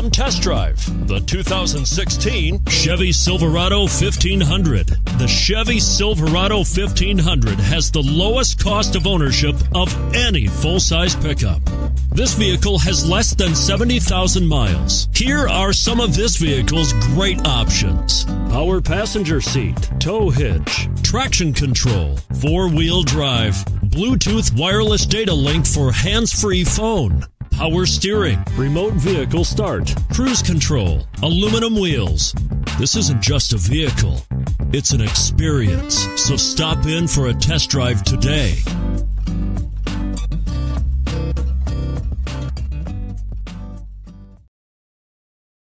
Come test drive the 2016 Chevy Silverado 1500. The Chevy Silverado 1500 has the lowest cost of ownership of any full size pickup. This vehicle has less than 70,000 miles. Here are some of this vehicle's great options power passenger seat, tow hitch, traction control, four wheel drive, Bluetooth wireless data link for hands free phone power steering, remote vehicle start, cruise control, aluminum wheels. This isn't just a vehicle, it's an experience. So stop in for a test drive today.